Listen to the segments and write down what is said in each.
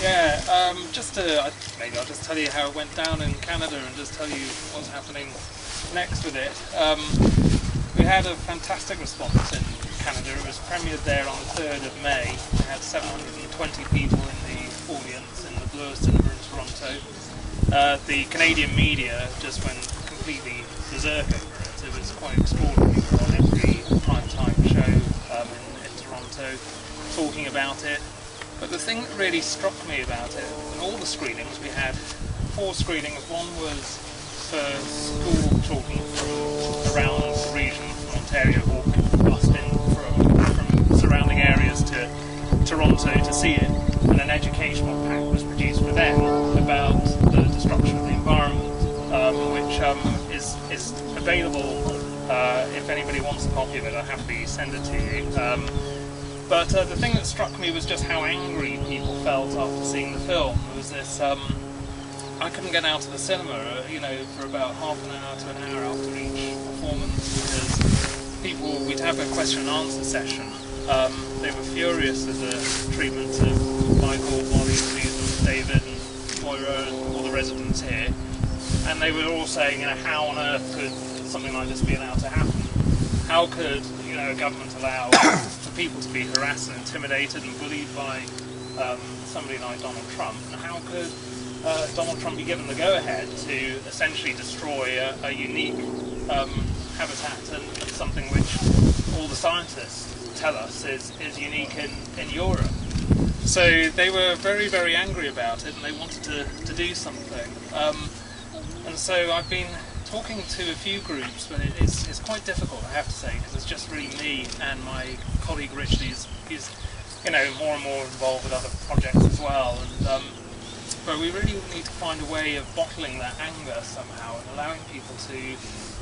Yeah, um, just to, maybe I'll just tell you how it went down in Canada and just tell you what's happening next with it. Um, we had a fantastic response in Canada. It was premiered there on the 3rd of May. We had 720 people in the audience in the Bloor Cinema in Toronto. Uh, the Canadian media just went completely berserk over it. It was quite extraordinary. We were on every prime time show um, in, in Toronto talking about it. The thing that really struck me about it, in all the screenings, we had four screenings. One was for school children from around the region, from Ontario, bussed in from, from surrounding areas to Toronto to see it. And an educational pack was produced for them about the destruction of the environment, um, which um, is, is available uh, if anybody wants a copy of it. I'll happily send it to you. Um, but uh, the thing that struck me was just how angry people felt after seeing the film. It was this, um, I couldn't get out of the cinema, uh, you know, for about half an hour to an hour after each performance because people, we'd have a question and answer session. Um, they were furious at the treatment of Michael, Molly, Susan, David, Moira, and all the residents here. And they were all saying, you know, how on earth could something like this be allowed to happen? How could, you know, a government allow people to be harassed and intimidated and bullied by um, somebody like Donald Trump? And how could uh, Donald Trump be given the go-ahead to essentially destroy a, a unique um, habitat and, something which all the scientists tell us is, is unique in, in Europe? So they were very, very angry about it and they wanted to, to do something. Um, and so I've been talking to a few groups, but it, it's, it's quite difficult, I have to say, because it's just really me and my colleague Rich. is, he's, you know, more and more involved with other projects as well. And um, but we really need to find a way of bottling that anger somehow and allowing people to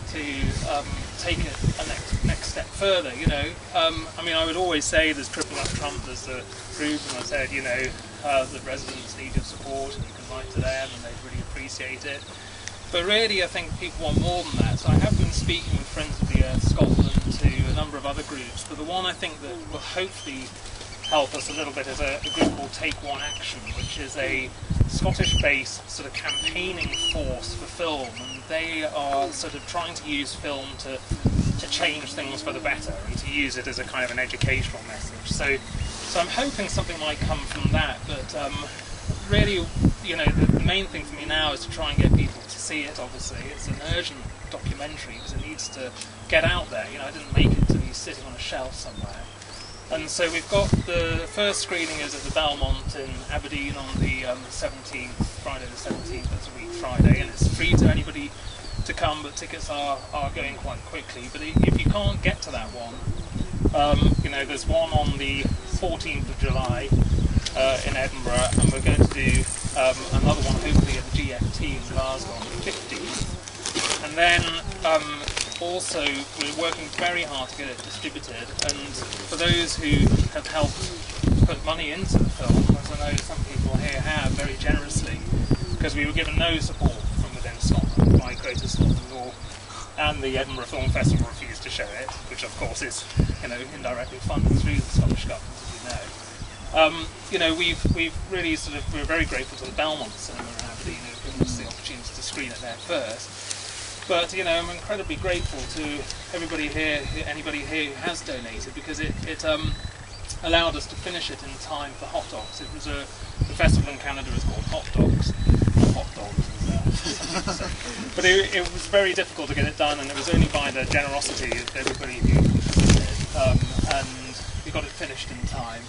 to um, take it a next next step further. You know, um, I mean, I would always say there's Tripping Up Trump, there's the group, and I said, you know, uh, the residents need your support, and you can write to them, and they'd really appreciate it. But really, I think people want more than that. So I have been speaking with Friends of the Earth Scotland to a number of other groups, but the one I think that will hopefully help us a little bit is a, a group called Take One Action, which is a Scottish-based sort of campaigning force for film, and they are sort of trying to use film to to change things for the better and to use it as a kind of an educational message. So, so I'm hoping something might come from that, but um, really, you know, the, the main thing for me now is to try and get people see it, obviously. It's an urgent documentary because it needs to get out there. You know, I didn't make it to be sitting on a shelf somewhere. And so we've got the first screening is at the Belmont in Aberdeen on the um, 17th, Friday the 17th, that's a week Friday, and it's free to anybody to come, but tickets are, are going quite quickly. But if you can't get to that one, um, you know, there's one on the 14th of July uh, in Edinburgh, and we're going to do um, another one hopefully at the GFT in Glasgow on the 15th. And then um, also we're working very hard to get it distributed, and for those who have helped put money into the film, as I know some people here have very generously, because we were given no support from within Scotland by Creative Scotland Law and the Edinburgh Film Festival refused to show it, which of course is, you know, indirectly funded through the Scottish Government, as you know. Um, you know, we've we've really sort of we're very grateful to the Belmont Cinema in Aberdeen who've given us the opportunity to screen it there first. But you know, I'm incredibly grateful to everybody here, anybody here who has donated, because it it um, allowed us to finish it in time for Hot dogs. It was a the festival in Canada is called Hot Docs, Hot Dogs. But it, it, was very difficult to get it done, and it was only by the generosity of everybody who um, and we got it finished in time.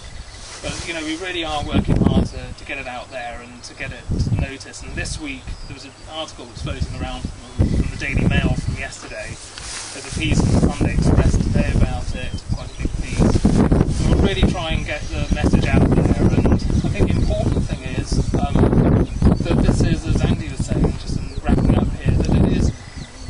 But you know, we really are working hard to, to get it out there and to get it noticed. And this week there was an article that's floating around from, from the Daily Mail from yesterday. There's a piece in the Sunday Express today about it, quite a big piece. We'll really try and get the message out there. And I think the important thing is um, that this is, as Andy was saying, just wrapping up here, that it is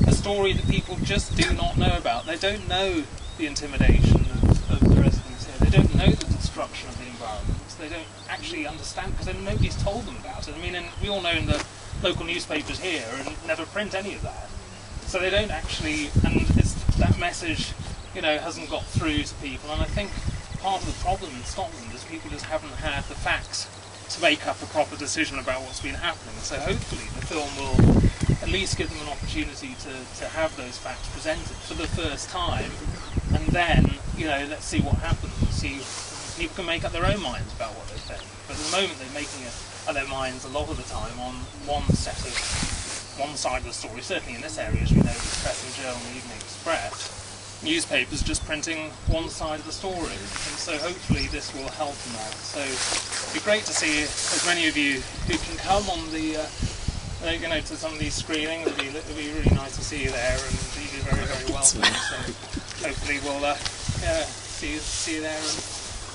a story that people just do not know about. They don't know the intimidation of, of the residents here. They don't know the destruction of the environment. they don't actually understand because nobody's told them about it. I mean, and we all know in the local newspapers here and never print any of that. So they don't actually, and that message, you know, hasn't got through to people. And I think part of the problem in Scotland is people just haven't had the facts to make up a proper decision about what's been happening. So hopefully the film will at least give them an opportunity to, to have those facts presented for the first time, and then you know let's see what happens. See, people can make up their own minds about what they think. But at the moment they're making it up their minds a lot of the time on one set of one side of the story. Certainly in this area, as we know, the Press and Journal and the Evening Express newspapers just printing one side of the story. And so hopefully this will help in that. So it'd be great to see as many of you who can come on the, uh, uh, you know, to some of these screenings. It'd be, it'd be really nice to see you there and you be very, very welcome. So hopefully we'll uh, yeah, see, you, see you there and,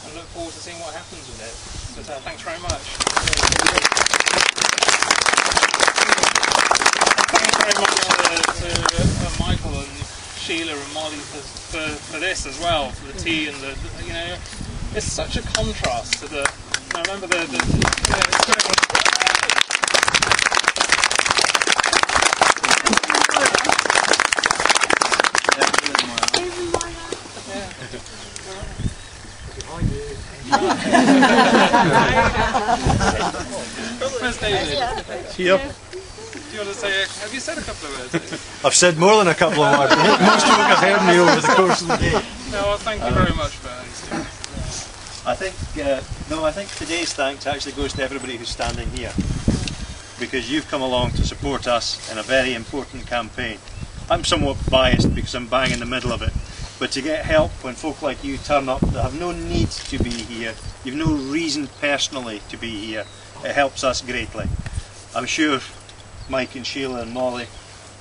and look forward to seeing what happens with it. Uh, thanks very much. Thanks very much to, to uh, Michael and Sheila and Molly for, for, for this as well, for the tea and the, you know, it's such a contrast to the, I remember the, the Where's David? Here. Do you want to say, a, have you said a couple of words? I've said more than a couple of words. Most folk have heard me over the course of the day. No, well, thank you very much for that. I think, uh, no, I think today's thanks actually goes to everybody who's standing here. Because you've come along to support us in a very important campaign. I'm somewhat biased because I'm bang in the middle of it. But to get help when folk like you turn up that have no need to be here, you've no reason personally to be here, it helps us greatly. I'm sure Mike and Sheila and Molly,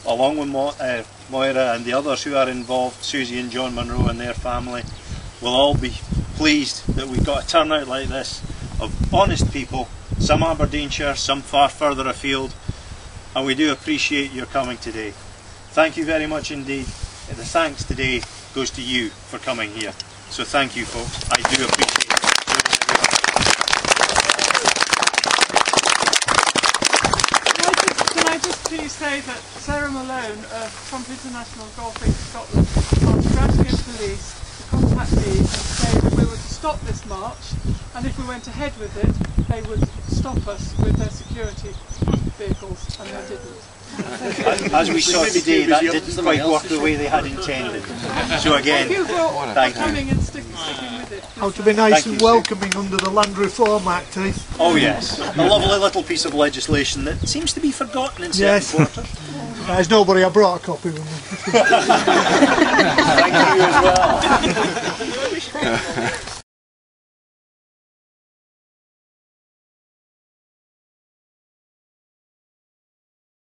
along with Mo uh, Moira and the others who are involved, Susie and John Munro and their family, will all be pleased that we've got a turnout like this of honest people, some Aberdeenshire, some far further afield, and we do appreciate your coming today. Thank you very much indeed. The thanks today goes to you for coming here. So thank you folks, I do appreciate it. Can I just, please say that Sarah Malone uh, from International Golf Links Scotland asked Grampian Police to contact me and say that we were to stop this march and if we went ahead with it they would stop us with their security vehicles and they didn't. As we saw today, that didn't quite work the way they had intended. So again, Thank you for, for thank you. and stick, sticking with it. How to be nice Thank and you, welcoming under the Land Reform Act, eh? Oh yes, a lovely little piece of legislation that seems to be forgotten in certain Yes. quarters. There's nobody, I brought a copy with me. Thank you as well.